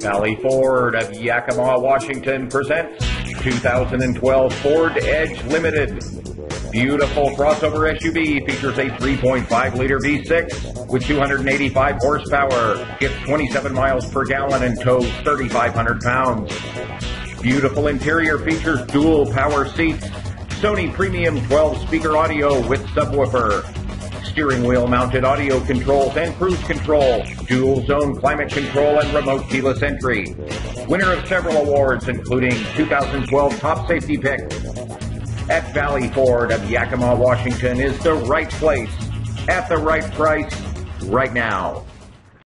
Valley Ford of Yakima, Washington presents 2012 Ford Edge Limited. Beautiful crossover SUV features a 3.5 liter V6 with 285 horsepower, gets 27 miles per gallon, and tows 3,500 pounds. Beautiful interior features dual power seats, Sony Premium 12 speaker audio with subwoofer, steering wheel mounted audio controls and cruise control, dual zone climate control and remote keyless entry. Winner of several awards including 2012 Top Safety Pick. At Valley Ford of Yakima, Washington is the right place at the right price right now.